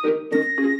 Música